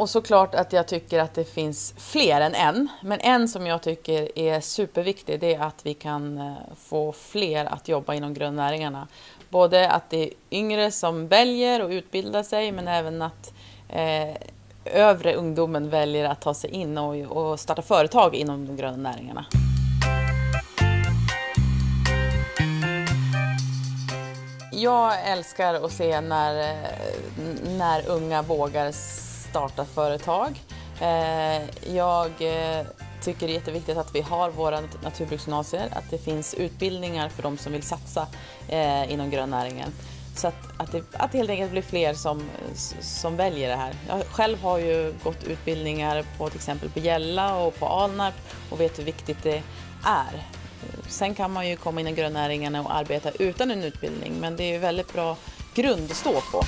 och såklart att jag tycker att det finns fler än en. Men en som jag tycker är superviktig det är att vi kan eh, få fler att jobba inom grönnäringarna. Både att det är yngre som väljer och utbildar sig men även att eh, övre ungdomen väljer att ta sig in och, och starta företag inom de gröna näringarna. Jag älskar att se när, eh, när unga vågar starta företag. Eh, jag eh, tycker det är jätteviktigt att vi har våra naturbruksgymnasier, att det finns utbildningar för de som vill satsa eh, inom grönnäringen. Så att, att, det, att det helt enkelt blir fler som, som väljer det här. Jag själv har ju gått utbildningar på till exempel på Gälla och på Alnarp och vet hur viktigt det är. Sen kan man ju komma in i grönnäringarna och arbeta utan en utbildning men det är ju väldigt bra grund att stå på.